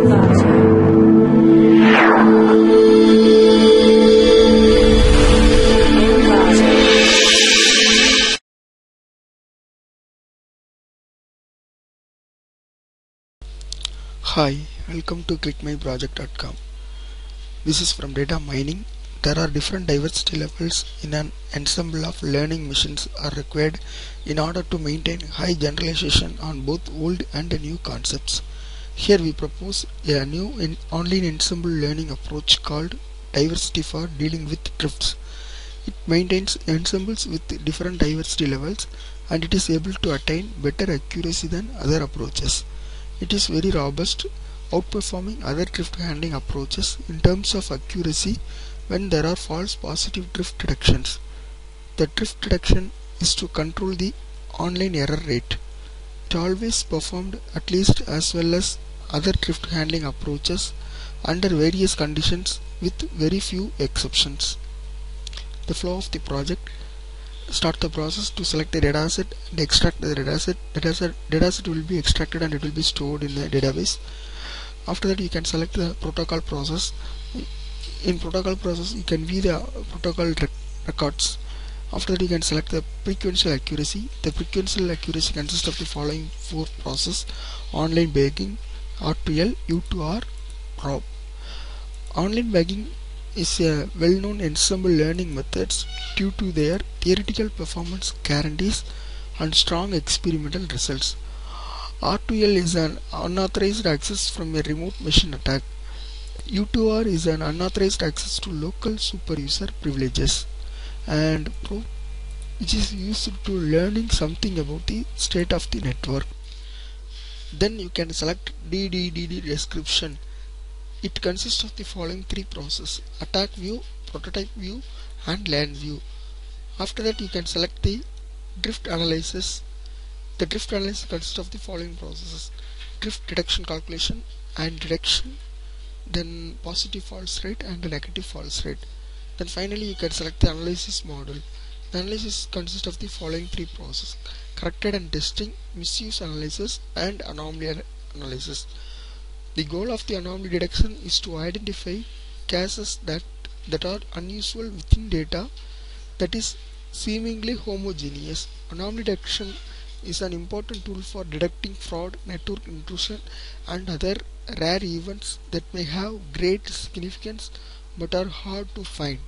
Hi, welcome to clickmyproject.com. This is from data mining. There are different diversity levels in an ensemble of learning machines are required in order to maintain high generalization on both old and new concepts. Here we propose a new in online ensemble learning approach called diversity for dealing with drifts. It maintains ensembles with different diversity levels and it is able to attain better accuracy than other approaches. It is very robust, outperforming other drift handling approaches in terms of accuracy when there are false positive drift detections. The drift detection is to control the online error rate. It always performed at least as well as other drift handling approaches under various conditions with very few exceptions. The flow of the project start the process to select the dataset and extract the dataset. Dataset dataset will be extracted and it will be stored in the database. After that, you can select the protocol process. In protocol process, you can view the protocol rec- records. After that, you can select the prequential accuracy. The prequential accuracy consists of the following four process: online bagging, R2L, U2R, Probe. Online bagging is a well-known ensemble learning methods due to their theoretical performance guarantees and strong experimental results. R2L is an unauthorized access from a remote machine attack. U2R is an unauthorized access to local superuser privileges. And Probe, which is used to learning something about the state of the network. Then you can select DDDD description it consists of the following three processes attack view, prototype view and land view. After that you can select the drift analysis. The drift analysis consists of the following processes drift detection calculation and detection then positive false rate and negative false rate. Then finally you can select the analysis model. Analysis consists of the following three processes corrected and testing, misuse analysis and anomaly analysis. The goal of the anomaly detection is to identify cases that, that are unusual within data that is seemingly homogeneous. Anomaly detection is an important tool for detecting fraud, network intrusion, and other rare events that may have great significance but are hard to find.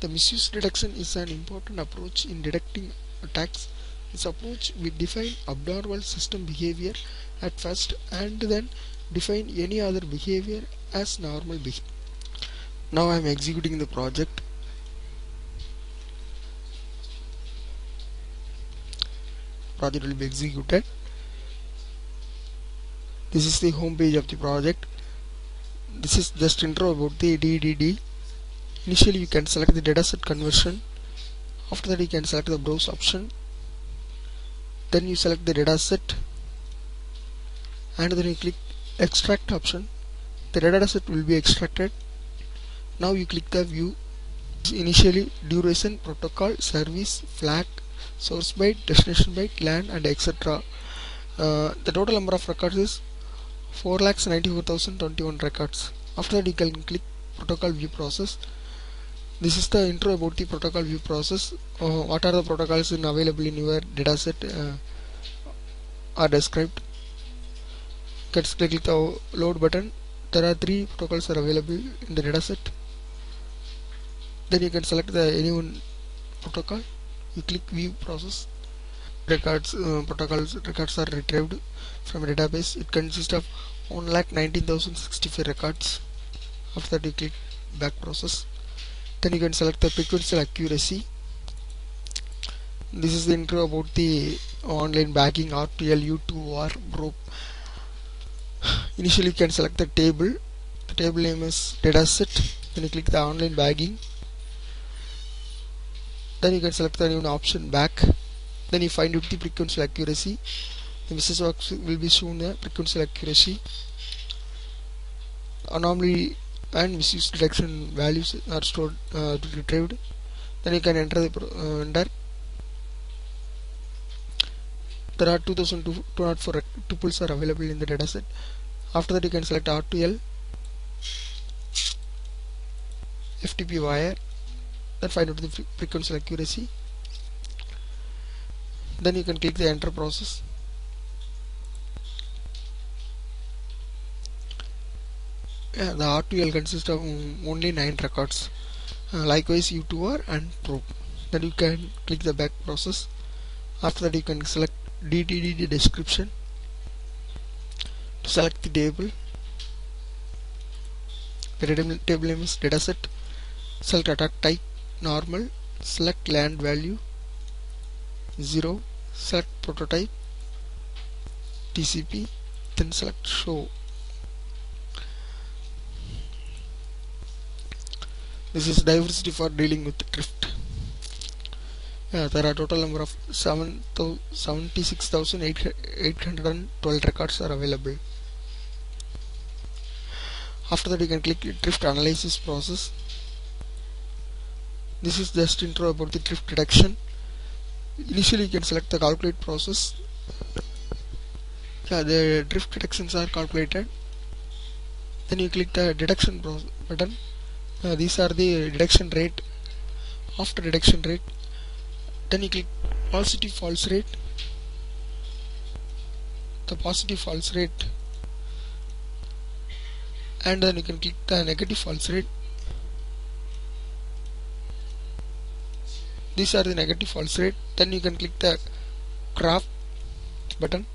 The misuse detection is an important approach in detecting attacks. This approach will define abnormal system behavior at first and then define any other behavior as normal behavior. Now I am executing the project. Project will be executed. This is the home page of the project. This is just intro about the DDD. Initially you can select the dataset conversion. After that you can select the browse option. Then you select the dataset and then you click extract option. The dataset will be extracted. Now you click the view. Initially duration protocol service flag source byte destination byte land and etc uh, the total number of records is 4,94,021 records. After that you can click protocol view process this is the intro about the protocol view process. Uh, what are the protocols in available in your dataset uh, are described. Can click the load button. There are three protocols are available in the dataset. Then you can select the any one protocol. You click view process. Records uh, protocols records are retrieved from database. It consists of 1,19,065 records. After that you click back process then you can select the prequential accuracy. This is the intro about the online bagging R2L U2 or group. Initially you can select the table. The table name is dataset. Then you click the online bagging then you can select the new option back. Then you find out the prequential accuracy. The message box will be shown the prequential accuracy. Anomaly and misuse detection values are stored uh, retrieved then you can enter the uh, enter there are 2204 tuples are available in the dataset. After that you can select R2L FTP write then find out the frequency accuracy. Then you can click the enter process the R2L consists of um, only 9 records. Uh, likewise U2R and probe. Then you can click the back process. After that you can select DDD description to select the table. The table name is dataset select attack type normal select land value 0 select prototype TCP then select show this is diversity for dealing with drift yeah, there are total number of 7 thou- 76,812 records are available. After that you can click drift analysis process. This is just intro about the drift detection initially you can select the calculate process. Yeah the drift detections are calculated. Then you click the detection button uh, these are the detection rate. After detection rate then you click positive false rate. The positive false rate. And then you can click the negative false rate. These are the negative false rate. Then you can click the graph button.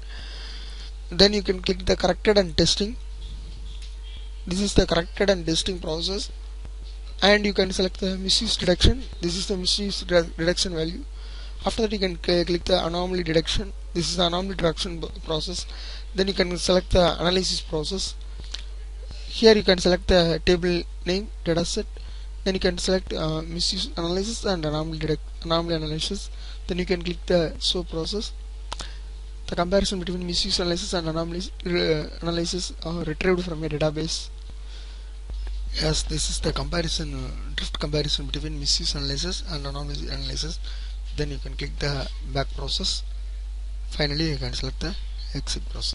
Then you can click the corrected and testing. This is the corrected and testing process and you can select the misuse detection this is the misuse de- detection value. After that you can click the anomaly detection this is the anomaly detection process. Then you can select the analysis process. Here you can select the table name dataset then you can select uh, misuse analysis and anomaly anomaly analysis. Then you can click the show process. The comparison between misuse analysis and anomalies uh, analysis are retrieved from a database yes this is the comparison uh, drift comparison between misuse analysis and anomaly analysis then you can click the back process. Finally you can select the exit process